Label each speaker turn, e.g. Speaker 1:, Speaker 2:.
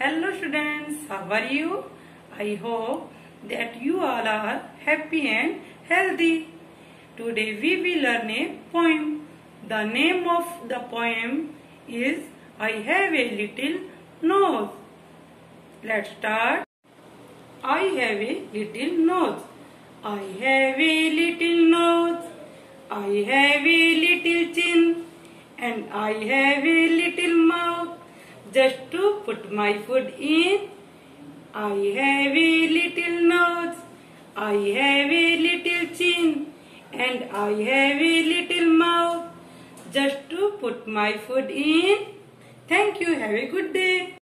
Speaker 1: Hello students, how are you? I hope that you all are happy and healthy. Today we will learn a poem. The name of the poem is I have a little nose. Let's start. I have a little nose. I have a little nose. I have a little chin. And I have a little just to put my food in. I have a little nose. I have a little chin. And I have a little mouth just to put my food in. Thank you. Have a good day.